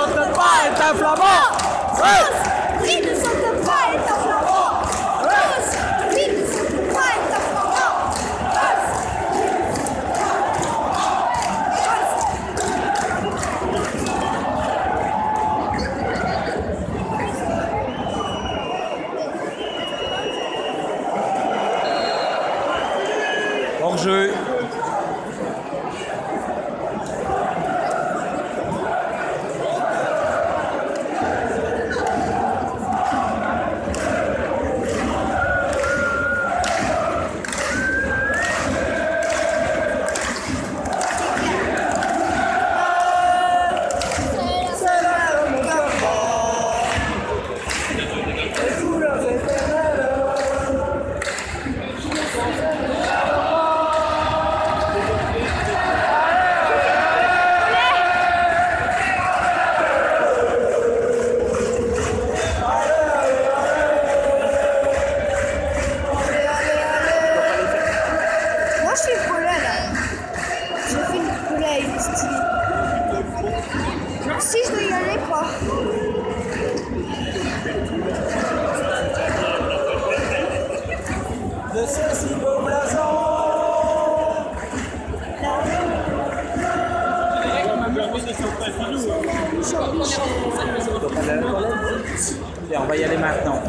saute pas pas est un jeu. fait une là. J'ai fait une cola avec. Si je dois y aller quoi. De ceci beau blason. On va y aller maintenant.